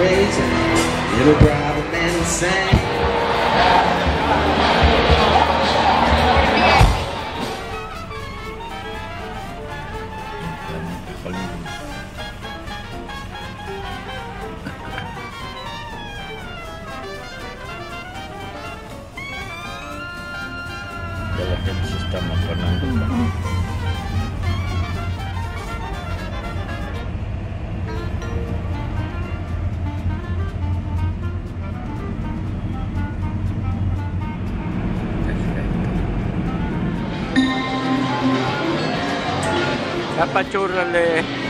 crazy little brother man, insane. Dalam sistem apa namanya? Apachúrrale.